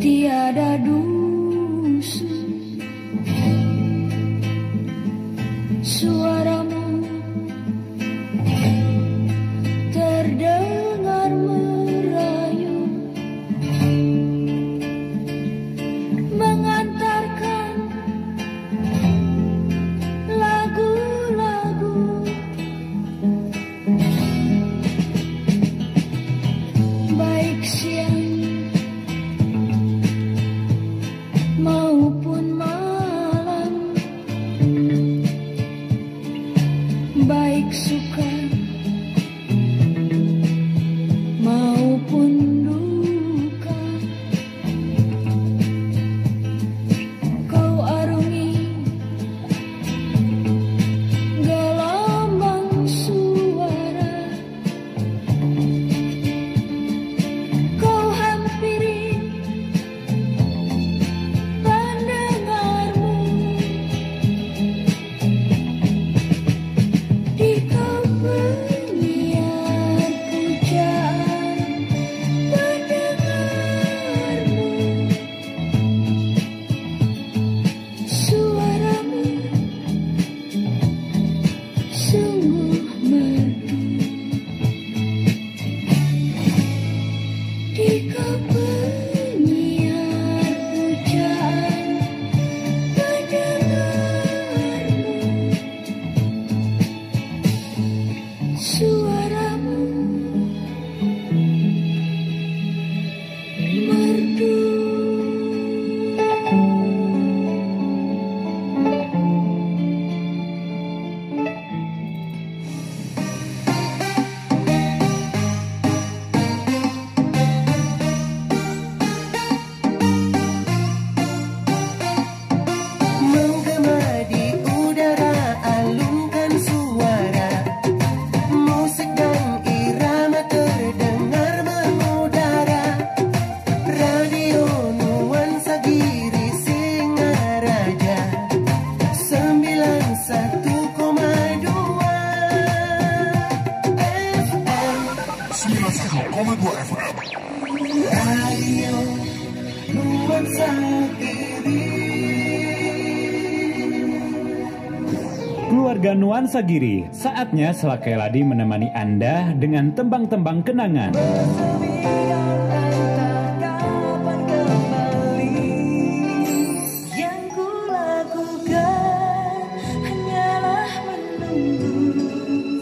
tiada dusun 91,2 FM. Radio Nuansa Giri Keluarga Nuansa Giri, saatnya Selakai Ladi menemani Anda dengan tembang-tembang kenangan.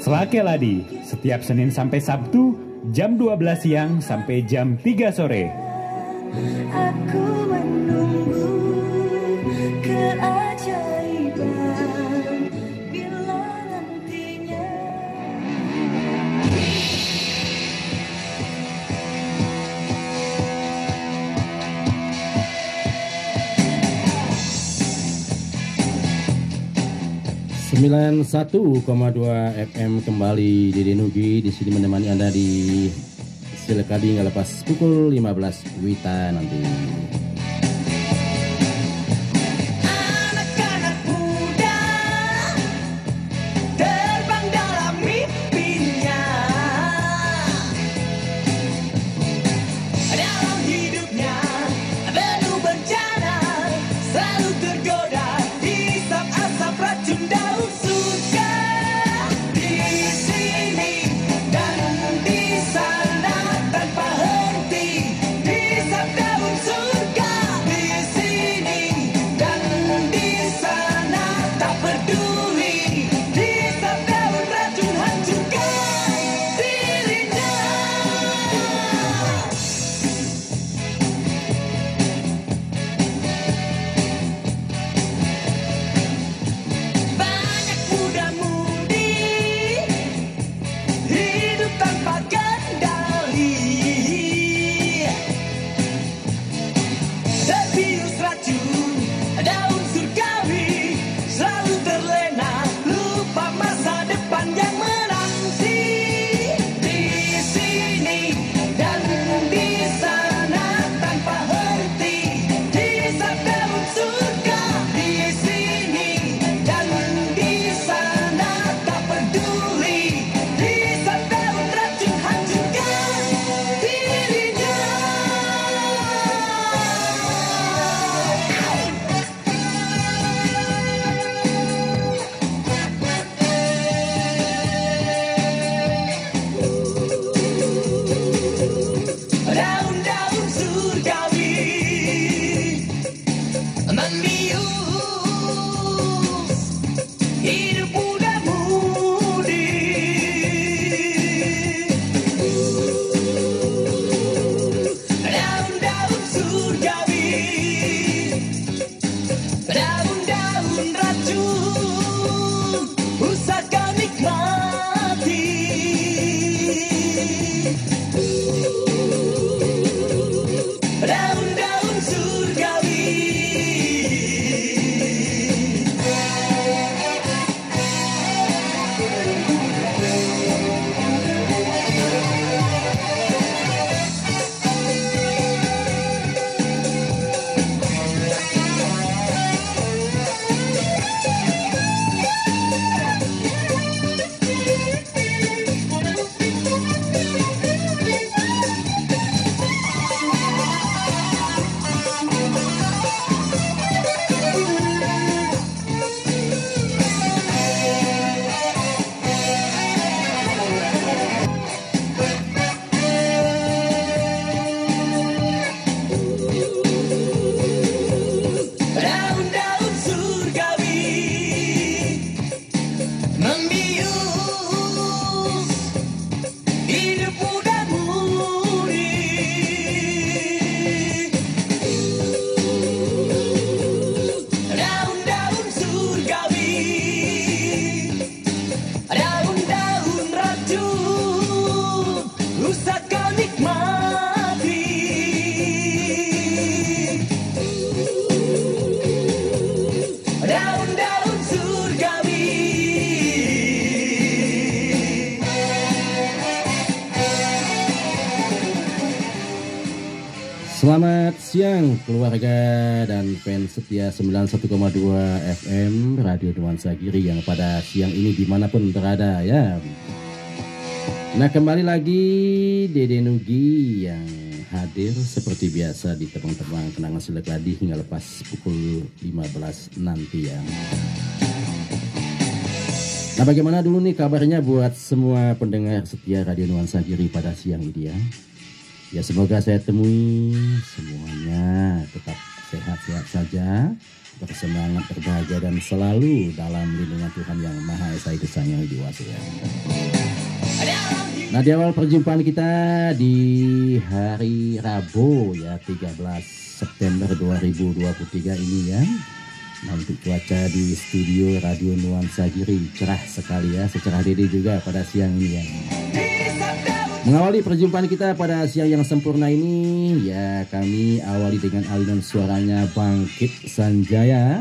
Selakai Ladi, setiap Senin sampai Sabtu, jam 12 siang sampai jam 3 sore. Aku menunggu 91,2 FM kembali di Denugi di sini menemani Anda di Silekadi nggak lepas pukul 15 Wita nanti. Selamat siang keluarga dan fans setia 91,2 FM Radio Nuansa Giri yang pada siang ini di mana pun berada ya. Nah kembali lagi Dede Nugi yang hadir seperti biasa di tebang-tebang kenangan Ladi hingga lepas pukul 15 nanti ya. Nah bagaimana dulu nih kabarnya buat semua pendengar setia Radio Nuansa Giri pada siang ini ya. Ya semoga saya temui semuanya tetap sehat-sehat saja, bersemangat, berbahagia dan selalu dalam lindungan Tuhan yang Maha Esa itu sayang diwasi ya. Nah di awal perjumpaan kita di hari Rabu ya 13 September 2023 ini ya. Untuk cuaca di studio Radio Nuansa Giri cerah sekali ya, secerah dede juga pada siang ini ya. Mengawali perjumpaan kita pada siang yang sempurna ini, ya kami awali dengan aliran suaranya Bangkit Sanjaya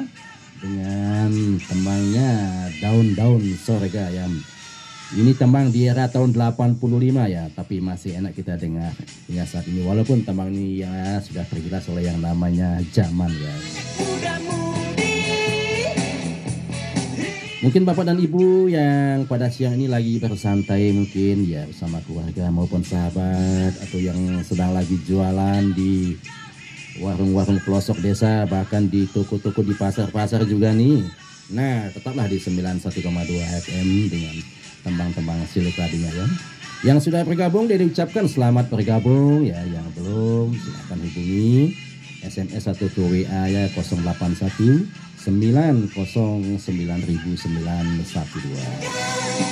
dengan tembangnya Daun-Daun Sorga ya. Ini tembang di era tahun 85 ya, tapi masih enak kita dengar hingga saat ini. Walaupun tembang ini ya sudah terjelas oleh yang namanya zaman ya. Mungkin bapak dan ibu yang pada siang ini lagi bersantai mungkin ya bersama keluarga maupun sahabat atau yang sedang lagi jualan di warung-warung pelosok desa bahkan di toko-toko di pasar-pasar juga nih. Nah tetaplah di 91,2 FM dengan tembang-tembang silik tadinya ya. Yang sudah bergabung dia diucapkan selamat bergabung ya. Yang belum silahkan hubungi SMS atau ke WA ya 081 9099112.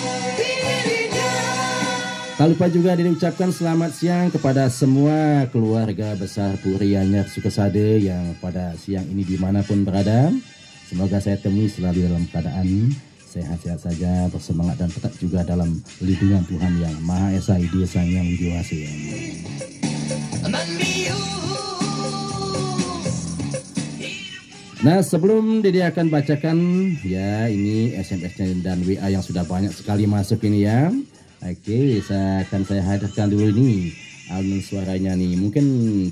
Tak lupa juga diucapkan selamat siang kepada semua keluarga besar Puri Anyar Sukesade yang pada siang ini di mana pun berada. Semoga saya temui selalu dalam keadaan sehat-sehat saja, bersemangat dan tetap juga dalam lindungan Tuhan yang Maha Esa Dia Sang Yang Widiwasi. Nah sebelum Dede akan bacakan ya ini SMS-nya dan WA yang sudah banyak sekali masuk ini ya. Oke, saya akan saya hadirkan dulu ini album suaranya nih. Mungkin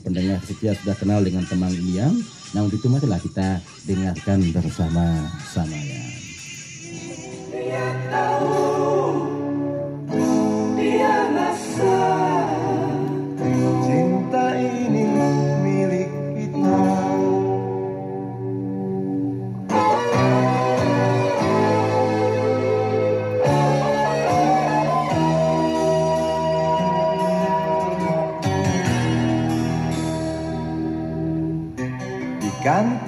pendengar setia sudah kenal dengan teman ini ya. Nah untuk itu marilah kita dengarkan bersama-sama ya.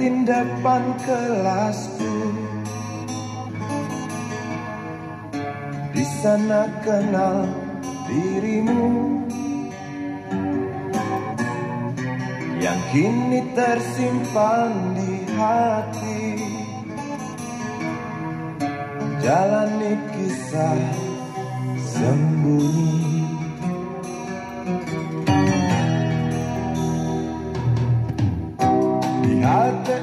Kantin depan kelasku. Di sana kenal dirimu. Yang kini tersimpan di hati. Jalani kisah sembunyi Di halte